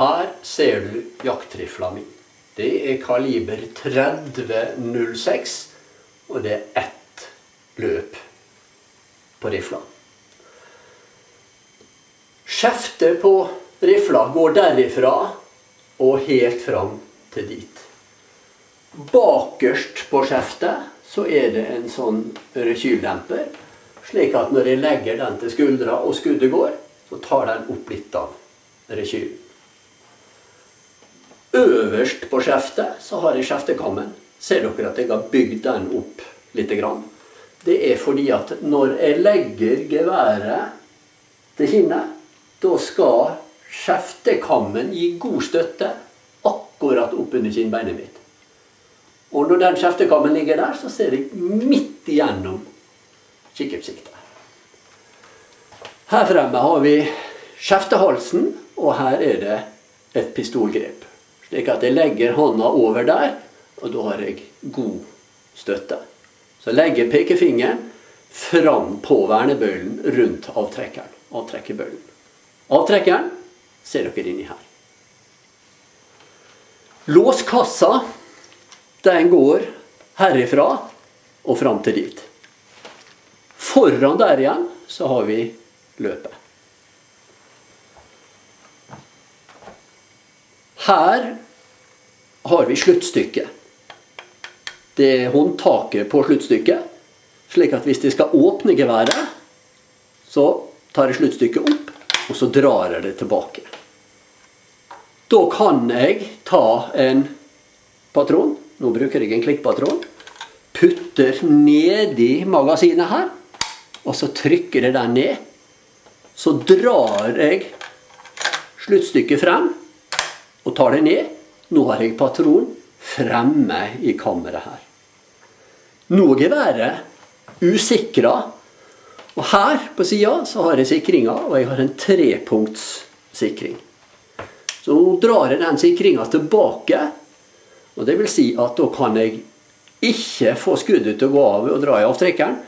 Her ser du jaktrifla mi. Det er kaliber 3006, og det er ett løp på rifla. Skjeftet på rifla går derifra og helt fram til dit. Bakerst på skjeftet så er det en sånn rekyldemper, slik at når jeg legger den til skuldra og skuddet går, så tar den opp litt av rekylen. Øverst på skjeftet så har jeg skjeftekammen. Ser dere at jeg har bygd den opp litt? Det er fordi at når jeg legger geværet til kinnet, da skal skjeftekammen gi god støtte akkurat oppunder kinnbeinet mitt. Og når den skjeftekammen ligger der, så ser jeg midt igjennom kikkertsiktet. Her fremme har vi skjeftehalsen, og her er det et pistolgrep. Slik at jeg legger hånda over der, og da har jeg god støtte. Så legger pekefingeren fram på vernebøylen rundt avtrekkeren. Avtrekkerbøylen. Avtrekkeren ser dere inni her. Låskassa den går herifra og fram til dit. Foran der igjen så har vi løpet. Her har vi sluttstykket. Det er håndtaket på sluttstykket. Slik at hvis jeg skal åpne geværet, så tar jeg sluttstykket opp, og så drar jeg det tilbake. Da kan jeg ta en patron, nå bruker jeg en klikkpatron, putter nedi magasinet her, og så trykker jeg den ned. Så drar jeg sluttstykket frem, og tar det ned. Nå har jeg patron fremme i kammeret her. Nå er geværet usikra. Og her på sida så har jeg sikringa, og jeg har en trepunktssikring. Så nå drar jeg den sikringa tilbake. Og det vil si at da kan jeg ikke få skuddet til å gå av og dra i avtrekkeren.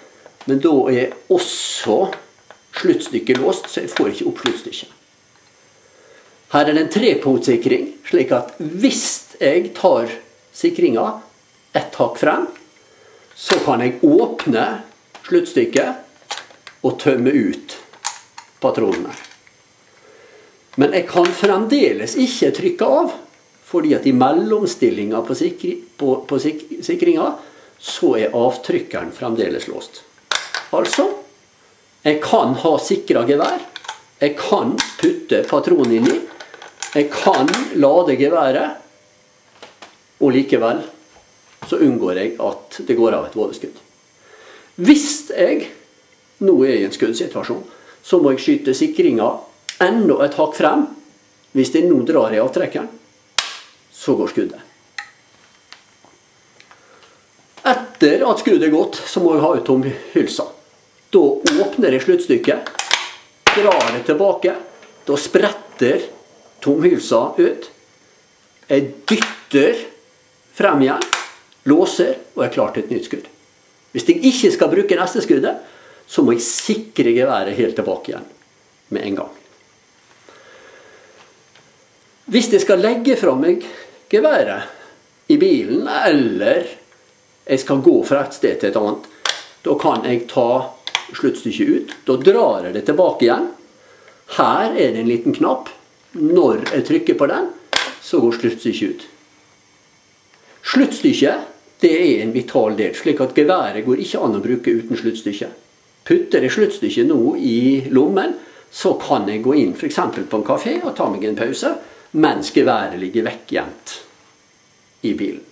Men da er også sluttstykket låst, så jeg får ikke opp sluttstykket. Her er det en trepunktsikring, slik at hvis jeg tar sikringa ett hakk frem, så kan jeg åpne sluttstykket og tømme ut patronene. Men jeg kan fremdeles ikke trykke av, fordi at i mellomstillinga på, sikri, på, på sik, sikringa så er avtrykkeren fremdeles låst. Altså jeg kan ha sikra gevær. Jeg kan putte patronen inni. Jeg kan lade geværet, og likevel så unngår jeg at det går av et vådeskudd. Hvis jeg nå er i en skuddsituasjon, så må jeg skyte sikringa enda et hakk frem. Hvis jeg nå drar i avtrekkeren, så går skuddet. Etter at skuddet er gått, så må jeg ha ut tomhylsa. Da åpner jeg sluttstykket, drar det tilbake. Da spretter tomhylsa ut. Jeg dytter frem igjen, låser og er klar til et nytt skudd. Hvis jeg ikke skal bruke neste skuddet, så må jeg sikre geværet helt tilbake igjen med en gang. Hvis jeg skal legge fra meg geværet i bilen, eller jeg skal gå fra et sted til et annet, da kan jeg ta sluttstykket ut. Da drar jeg det tilbake igjen. Her er det en liten knapp når jeg trykker på den, så går sluttstykket ut. Sluttstykket det er en vital del, slik at geværet går ikke an å bruke uten sluttstykke. Putter jeg sluttstykket nå i lommen, så kan jeg gå inn f.eks. på en kafé og ta meg en pause mens geværet ligger vekkgjemt i bilen.